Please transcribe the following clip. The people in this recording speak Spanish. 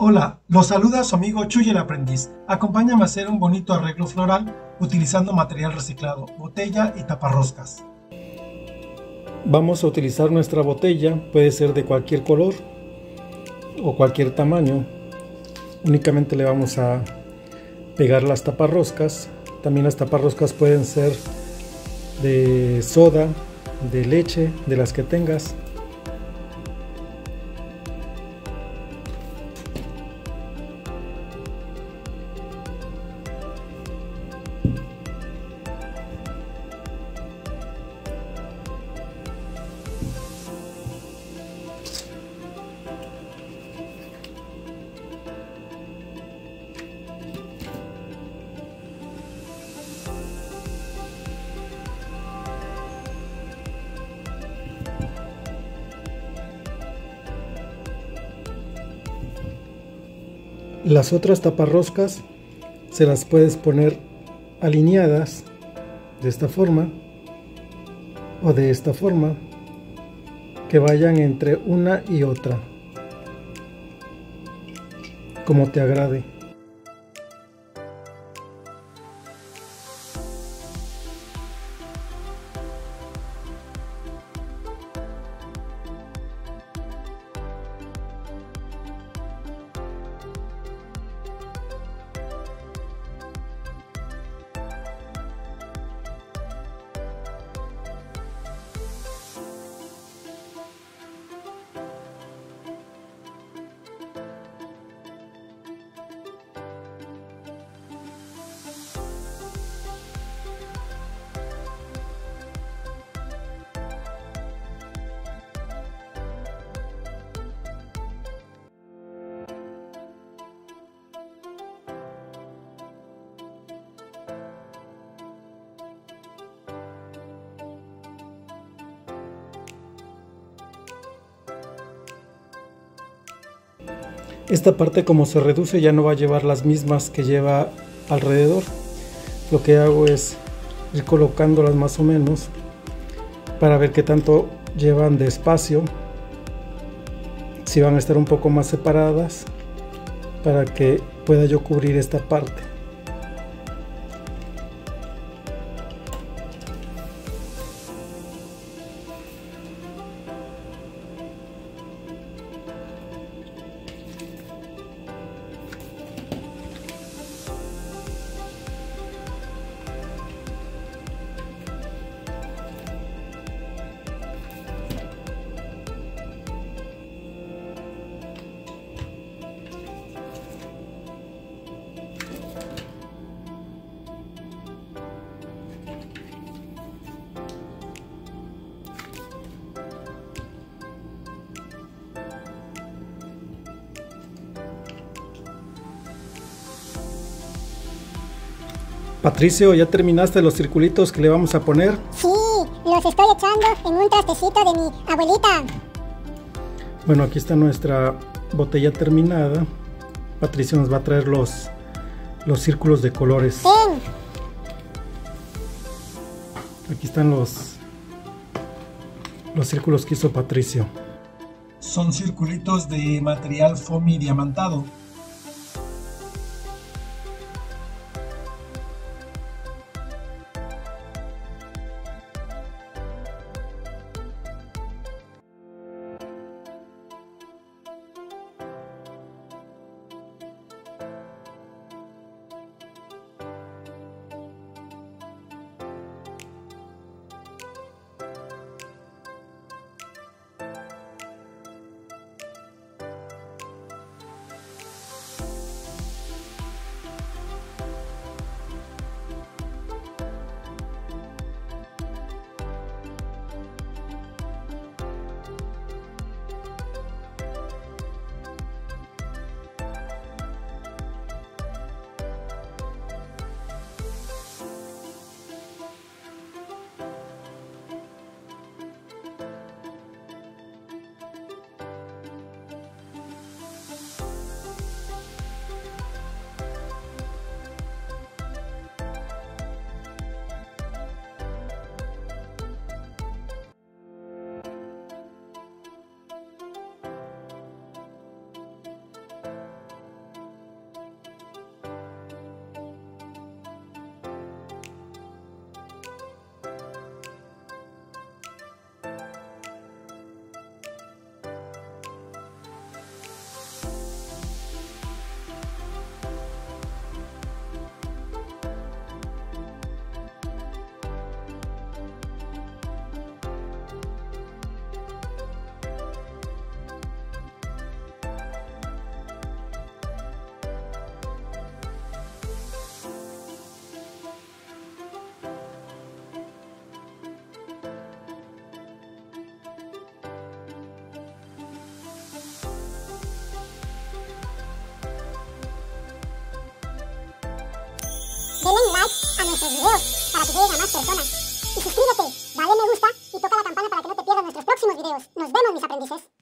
Hola, los saluda su amigo Chuy el aprendiz. Acompáñame a hacer un bonito arreglo floral utilizando material reciclado, botella y taparroscas. Vamos a utilizar nuestra botella, puede ser de cualquier color o cualquier tamaño. Únicamente le vamos a pegar las taparroscas. También las taparroscas pueden ser de soda, de leche, de las que tengas. Las otras taparroscas se las puedes poner alineadas de esta forma o de esta forma que vayan entre una y otra como te agrade. Esta parte como se reduce ya no va a llevar las mismas que lleva alrededor. Lo que hago es ir colocándolas más o menos para ver qué tanto llevan de espacio. Si van a estar un poco más separadas para que pueda yo cubrir esta parte. Patricio, ¿ya terminaste los circulitos que le vamos a poner? Sí, los estoy echando en un trastecito de mi abuelita. Bueno, aquí está nuestra botella terminada. Patricio nos va a traer los, los círculos de colores. Ven. Aquí están los, los círculos que hizo Patricio. Son circulitos de material foamy diamantado. Nuestros videos para que lleguen a más personas. Y suscríbete, dale me gusta y toca la campana para que no te pierdas nuestros próximos videos. Nos vemos mis aprendices.